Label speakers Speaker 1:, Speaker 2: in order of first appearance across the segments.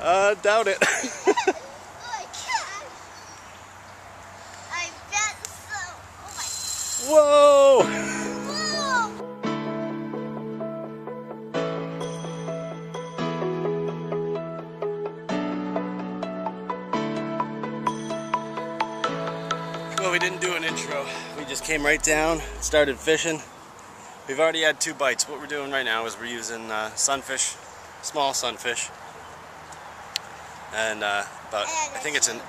Speaker 1: Uh, doubt it.
Speaker 2: Oh, I bet so. Oh!
Speaker 1: Whoa! Well, we didn't do an intro. We just came right down, started fishing. We've already had two bites. What we're doing right now is we're using uh, sunfish, small sunfish, and uh, about I think it's an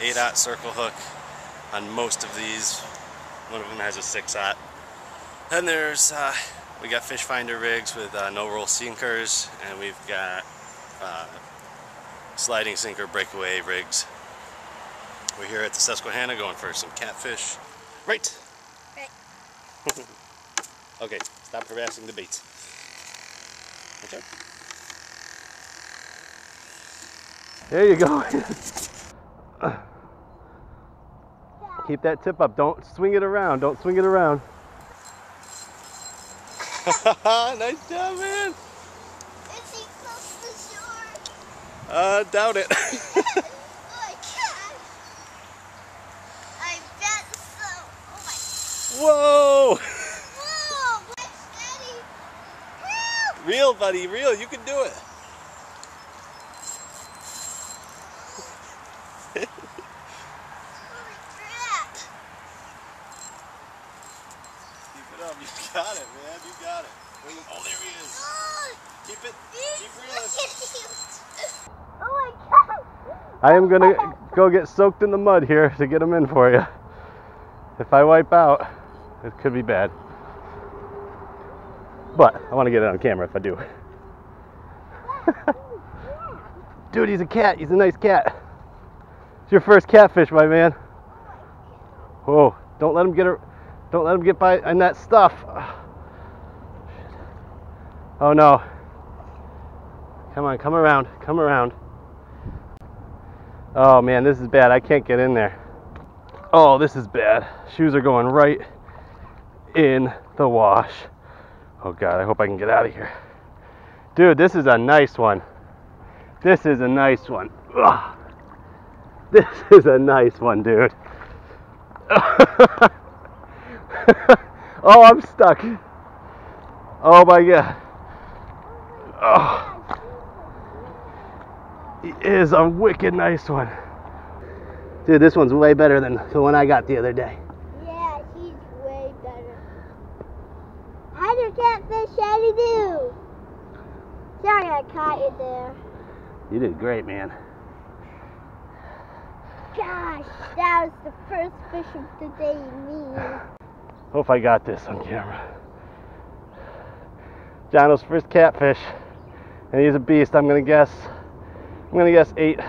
Speaker 1: eight aught circle hook on most of these. One of them has a six aught. Then there's uh, we got fish finder rigs with uh, no roll sinkers, and we've got uh, sliding sinker breakaway rigs. We're here at the Susquehanna going for some catfish. Right.
Speaker 2: Right.
Speaker 1: okay, stop harassing the baits. Okay. There you go. Keep that tip up. Don't swing it around. Don't swing it around. nice job, man.
Speaker 2: Is he close to shore?
Speaker 1: Uh, doubt it.
Speaker 2: Oh, I bet so. Oh my.
Speaker 1: Whoa!
Speaker 2: Whoa! My steady.
Speaker 1: Real, buddy, real. You can do it.
Speaker 2: Holy crap!
Speaker 1: Keep it up. You got it, man. You got it. Oh, there he is.
Speaker 2: Oh,
Speaker 1: Keep it.
Speaker 2: he's
Speaker 1: Keep
Speaker 2: look
Speaker 1: reeling.
Speaker 2: at him. Oh my god!
Speaker 1: I am gonna go get soaked in the mud here to get them in for you. If I wipe out, it could be bad. But I want to get it on camera if I do. Dude, he's a cat. He's a nice cat. It's your first catfish, my man. Whoa! Don't let him get her. Don't let him get by in that stuff. Oh no! Come on, come around, come around. Oh man, this is bad. I can't get in there. Oh, this is bad. Shoes are going right in the wash. Oh god, I hope I can get out of here. Dude, this is a nice one. This is a nice one. Ugh. This is a nice one, dude. oh, I'm stuck. Oh my god. Oh. Is a wicked nice one. Dude, this one's way better than the one I got the other day.
Speaker 2: Yeah, he's way better. How'd your catfish Shady do? Sorry I caught you there.
Speaker 1: You did great, man.
Speaker 2: Gosh, that was the first fish of the day, me.
Speaker 1: Hope I got this on camera. Jono's first catfish, and he's a beast. I'm gonna guess. I'm gonna guess eight,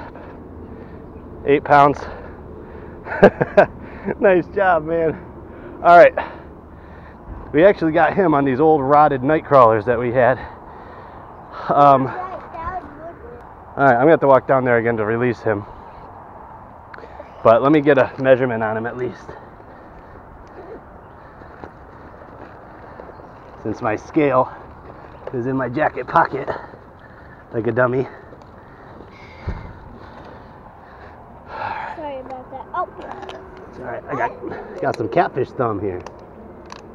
Speaker 1: eight pounds. nice job, man. All right, we actually got him on these old rotted night crawlers that we had. Um, all right, I'm gonna have to walk down there again to release him. But let me get a measurement on him at least. Since my scale is in my jacket pocket, like a dummy.
Speaker 2: Sorry about that. Oh,
Speaker 1: It's all right, I got got some catfish thumb here.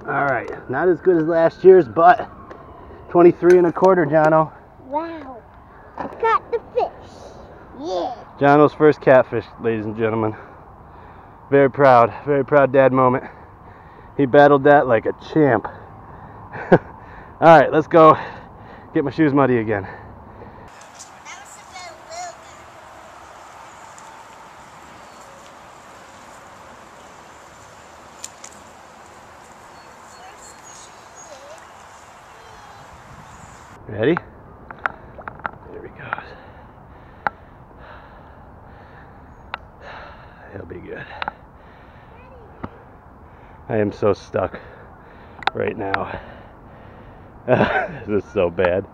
Speaker 1: All right, not as good as last year's, but 23 and a quarter, Jono.
Speaker 2: wow. I got the fish. Yeah.
Speaker 1: Jono's first catfish, ladies and gentlemen. Very proud, very proud dad moment. He battled that like a champ. All right, let's go get my shoes muddy again.
Speaker 2: That was a bit little bit. First fish of the day.
Speaker 1: Ready? There we go. He'll be good. I am so stuck right now. this is so bad.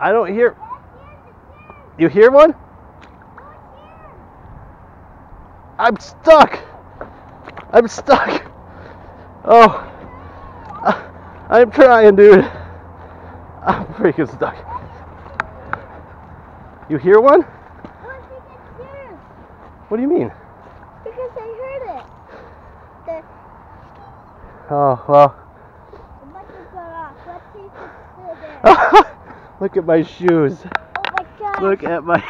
Speaker 1: I don't hear. You hear one? I'm stuck. I'm stuck. Oh. I'm trying, dude. I'm, freaking stuck. You hear one?
Speaker 2: I don't think it's yours
Speaker 1: What do you mean?
Speaker 2: because I heard it. The
Speaker 1: Oh, well.
Speaker 2: the button got off. Let's see if it's still there.
Speaker 1: Look at my shoes.
Speaker 2: Oh my god.
Speaker 1: Look at my.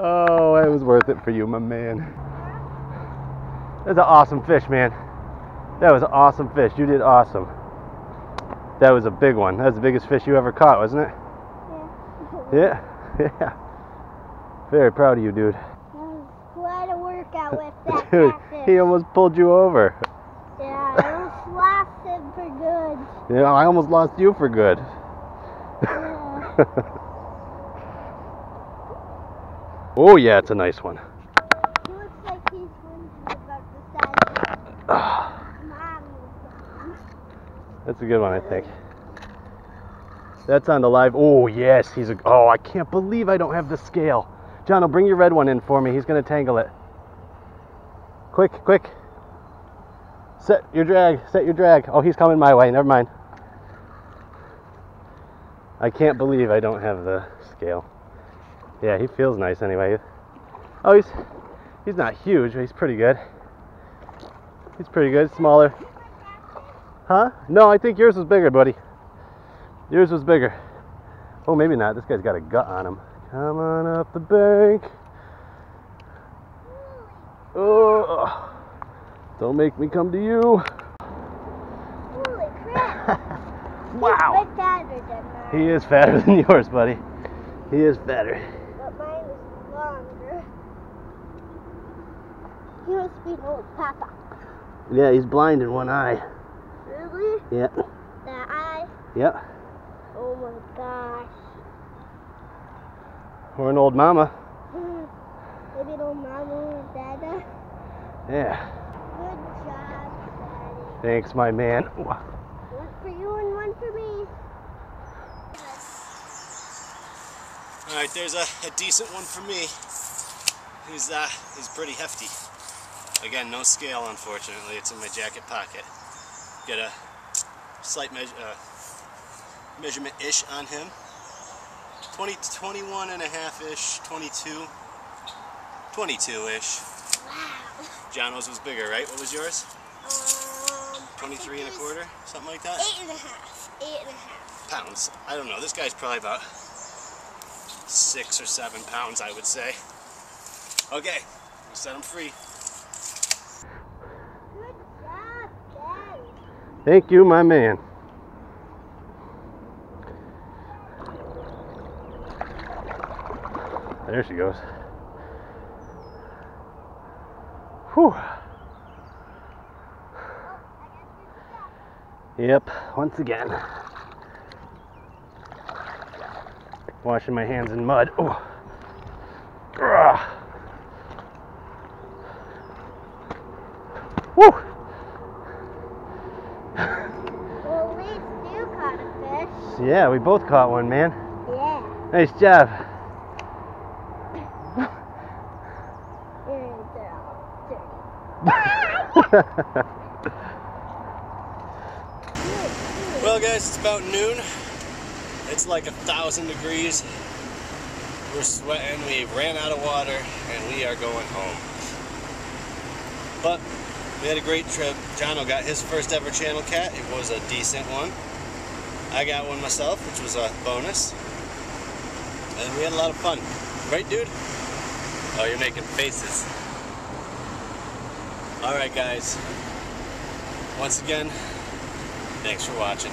Speaker 1: oh, it was worth it for you, my man. That's an awesome fish, man. That was an awesome fish. You did awesome. That was a big one. That was the biggest fish you ever caught, wasn't it?
Speaker 2: Yeah.
Speaker 1: Yeah. Yeah. Very proud of you, dude.
Speaker 2: That was quite a workout with that
Speaker 1: Dude,
Speaker 2: catfish.
Speaker 1: he almost pulled you over.
Speaker 2: Yeah, I almost lost him for good.
Speaker 1: Yeah, I almost lost you for good.
Speaker 2: Yeah.
Speaker 1: oh yeah, it's a nice one.
Speaker 2: He looks like he's wondering about the size
Speaker 1: Ah,
Speaker 2: of mom's.
Speaker 1: That's a good one, I think. That's on the live. Oh yes, he's a. Oh, I can't believe I don't have the scale. John, I'll bring your red one in for me. He's gonna tangle it. Quick, quick. Set your drag. Set your drag. Oh, he's coming my way. Never mind. I can't believe I don't have the scale. Yeah, he feels nice anyway. Oh, he's he's not huge, but he's pretty good. He's pretty good. Smaller. Huh? No, I think yours was bigger, buddy. Yours was bigger. Oh, maybe not. This guy's got a gut on him. Come on up the bank. Oh, don't make me come to you.
Speaker 2: Holy crap. He's
Speaker 1: Wow.
Speaker 2: way fatter than mine.
Speaker 1: He is fatter than yours, buddy. He is fatter.
Speaker 2: But mine is longer. He must be an old papa.
Speaker 1: Yeah, he's blind in one eye.
Speaker 2: Really?
Speaker 1: Yeah.
Speaker 2: That eye?
Speaker 1: Yep.
Speaker 2: Oh my gosh.
Speaker 1: Or an old mama.
Speaker 2: Hmm. Maybe an old mama or dada.
Speaker 1: Yeah.
Speaker 2: Good job, Daddy.
Speaker 1: Thanks, my man.
Speaker 2: One for you and one for me.
Speaker 1: All right, there's a, a decent one for me. He's uh, he's pretty hefty. Again, no scale, unfortunately. It's in my jacket pocket. Get a slight measure, uh, measurement-ish on him. 20 21 and a half-ish, 22, 22-ish.
Speaker 2: Wow.
Speaker 1: Jono's was bigger, right? What was yours?
Speaker 2: Um,
Speaker 1: 23 and a quarter, something like that?
Speaker 2: Eight and a half. Eight and a half.
Speaker 1: Pounds. I don't know. This guy's probably about six or seven pounds, I would say. Okay, we set him free.
Speaker 2: Good job, Daddy.
Speaker 1: Thank you, my man. There she goes. Whew. Yep, once again. Washing my hands in mud. Oh. Ugh. Woo!
Speaker 2: Well, at least you caught a fish.
Speaker 1: Yeah, we both caught one, man.
Speaker 2: Yeah.
Speaker 1: Nice job.
Speaker 2: And they're all dirty.
Speaker 1: well, guys, it's about noon. It's like a thousand degrees. We're sweating. We ran out of water, and we are going home. But we had a great trip. Jono got his first ever channel cat. It was a decent one. I got one myself, which was a bonus. And we had a lot of fun. Right, dude? Oh, you're making faces. All right, guys. Once again, thanks for watching.